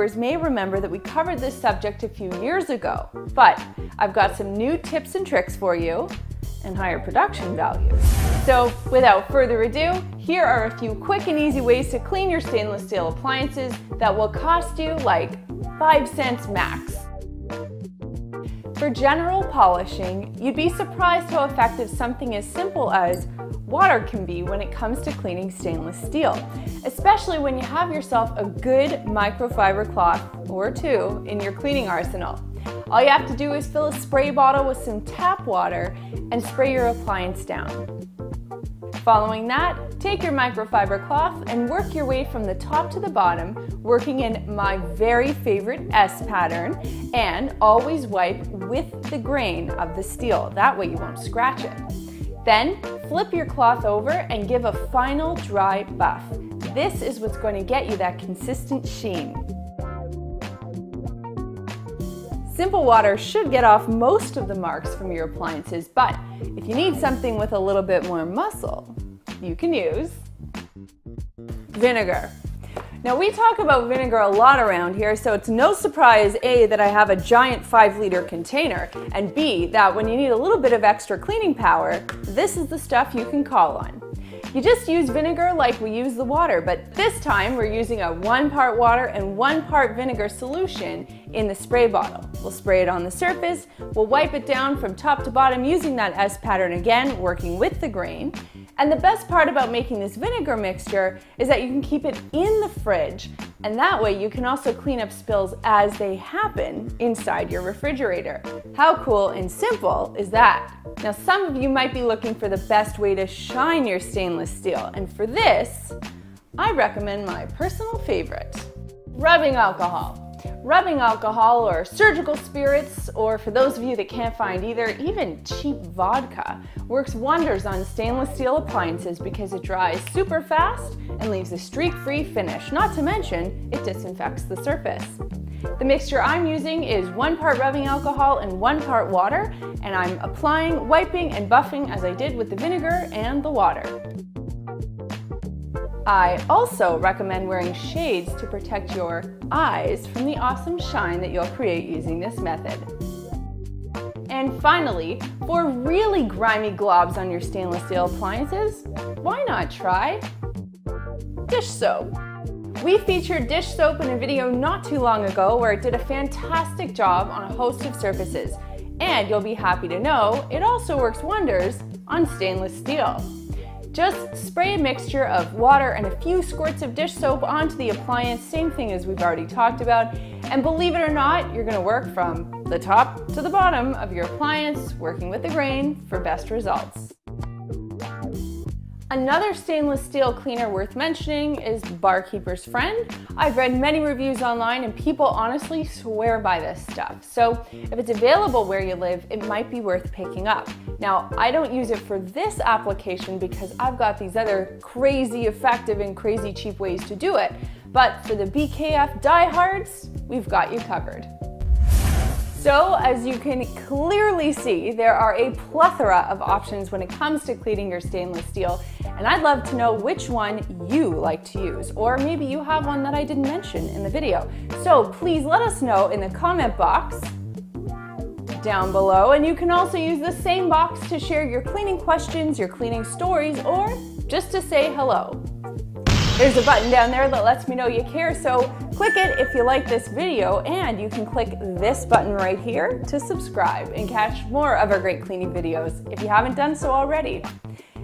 viewers may remember that we covered this subject a few years ago, but I've got some new tips and tricks for you and higher production values. So without further ado, here are a few quick and easy ways to clean your stainless steel appliances that will cost you like 5 cents max. For general polishing, you'd be surprised how effective something as simple as water can be when it comes to cleaning stainless steel, especially when you have yourself a good microfiber cloth or two in your cleaning arsenal. All you have to do is fill a spray bottle with some tap water and spray your appliance down. Following that, take your microfiber cloth and work your way from the top to the bottom, working in my very favorite S pattern, and always wipe with the grain of the steel. That way you won't scratch it. Then flip your cloth over and give a final dry buff. This is what's going to get you that consistent sheen. Simple water should get off most of the marks from your appliances, but if you need something with a little bit more muscle, you can use vinegar. Now we talk about vinegar a lot around here, so it's no surprise A, that I have a giant five liter container, and B, that when you need a little bit of extra cleaning power, this is the stuff you can call on. You just use vinegar like we use the water, but this time we're using a one part water and one part vinegar solution in the spray bottle. We'll spray it on the surface, we'll wipe it down from top to bottom using that S pattern again, working with the grain, and the best part about making this vinegar mixture is that you can keep it in the fridge and that way you can also clean up spills as they happen inside your refrigerator. How cool and simple is that? Now some of you might be looking for the best way to shine your stainless steel and for this, I recommend my personal favorite, rubbing alcohol rubbing alcohol or surgical spirits, or for those of you that can't find either, even cheap vodka, works wonders on stainless steel appliances because it dries super fast and leaves a streak-free finish, not to mention it disinfects the surface. The mixture I'm using is one part rubbing alcohol and one part water, and I'm applying, wiping, and buffing as I did with the vinegar and the water. I also recommend wearing shades to protect your eyes from the awesome shine that you'll create using this method. And finally, for really grimy globs on your stainless steel appliances, why not try dish soap? We featured dish soap in a video not too long ago where it did a fantastic job on a host of surfaces. And you'll be happy to know it also works wonders on stainless steel. Just spray a mixture of water and a few squirts of dish soap onto the appliance, same thing as we've already talked about. And believe it or not, you're gonna work from the top to the bottom of your appliance, working with the grain for best results. Another stainless steel cleaner worth mentioning is Barkeeper's Friend. I've read many reviews online and people honestly swear by this stuff. So if it's available where you live, it might be worth picking up. Now, I don't use it for this application because I've got these other crazy effective and crazy cheap ways to do it. But for the BKF diehards, we've got you covered. So as you can clearly see, there are a plethora of options when it comes to cleaning your stainless steel, and I'd love to know which one you like to use, or maybe you have one that I didn't mention in the video. So please let us know in the comment box down below, and you can also use the same box to share your cleaning questions, your cleaning stories, or just to say hello. There's a button down there that lets me know you care, so click it if you like this video, and you can click this button right here to subscribe and catch more of our great cleaning videos if you haven't done so already.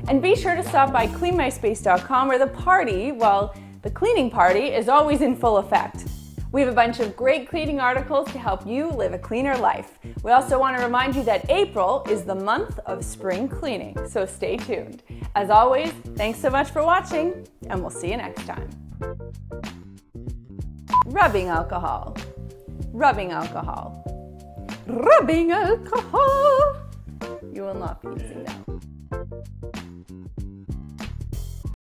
And be sure to stop by cleanmyspace.com where the party, well, the cleaning party, is always in full effect. We have a bunch of great cleaning articles to help you live a cleaner life. We also want to remind you that April is the month of spring cleaning, so stay tuned. As always, thanks so much for watching, and we'll see you next time. Rubbing alcohol. Rubbing alcohol. Rubbing alcohol. You will not be using that.